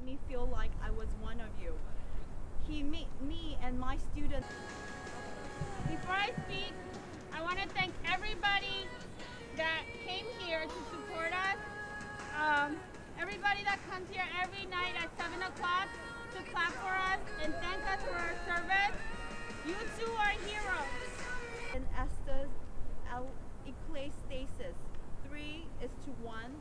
make me feel like I was one of you. He made me and my students. Before I speak, I want to thank everybody that came here to support us. Um, everybody that comes here every night at 7 o'clock to clap for us and thank us for our service. You two are heroes. And Esther's L. Three is to one,